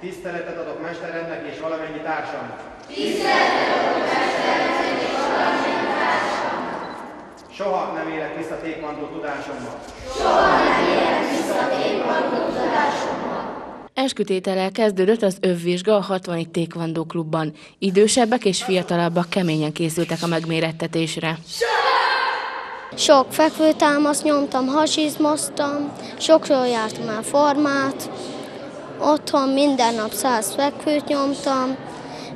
Tiszteletet adok mesteremnek és valamennyi társamnak. Soha nem élek vissza tékvandó tudásommal. Eskütétellel kezdődött az övvizsga a 60 tékvandó klubban. Idősebbek és fiatalabbak keményen készültek a megmérettetésre. Sok fekvőtámaszt nyomtam, hasizmoztam, sokszor jártam el formát, otthon minden nap száz fekvőt nyomtam,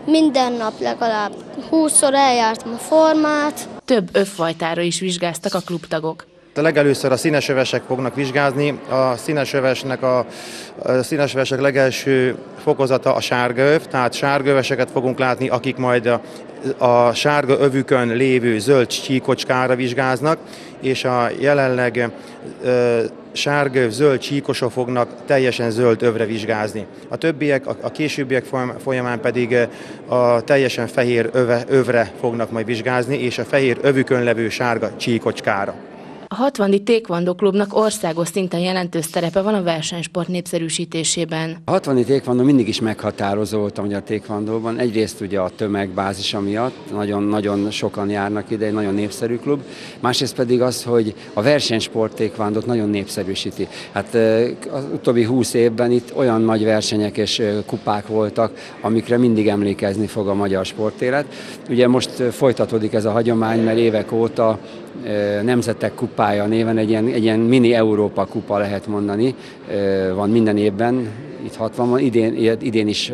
minden nap legalább 20-szor eljártam a formát, Több övfajtára is vizsgáztak a klubtagok. A legelőször a színesövesek fognak vizsgázni. A színesövesnek a, a színesövesek legelső fokozata a sárgaöv, tehát sárgaöveseket fogunk látni, akik majd a, a sárga övükön lévő zöld csíkocskára vizsgáznak, és a jelenleg ö, sárga, zöld csíkosok fognak teljesen zöld övre vizsgázni. A többiek, a, későbbiek folyam- folyamán pedig a teljesen fehér öve, övre fognak majd vizsgázni, és a fehér övükön levő sárga csíkocskára. A 60 tékvandó klubnak országos szinten jelentős szerepe van a versenysport népszerűsítésében. A 60 tékvandó mindig is meghatározó volt a magyar tékvandóban. Egyrészt ugye a tömegbázisa miatt, nagyon-nagyon sokan járnak ide, egy nagyon népszerű klub. Másrészt pedig az, hogy a versenysport tékvandót nagyon népszerűsíti. Hát az utóbbi 20 évben itt olyan nagy versenyek és kupák voltak, amikre mindig emlékezni fog a magyar sportélet. Ugye most folytatódik ez a hagyomány, mert évek óta Nemzetek kupája néven egy ilyen, egy ilyen mini Európa kupa lehet mondani, van minden évben, itt 60 van, idén, idén is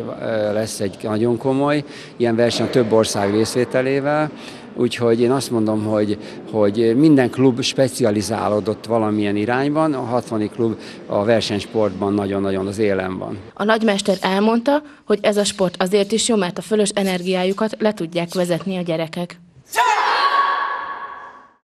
lesz egy nagyon komoly ilyen verseny a több ország részvételével, úgyhogy én azt mondom, hogy, hogy minden klub specializálódott valamilyen irányban, a 60 klub a versenysportban nagyon-nagyon az élen van. A nagymester elmondta, hogy ez a sport azért is jó, mert a fölös energiájukat le tudják vezetni a gyerekek.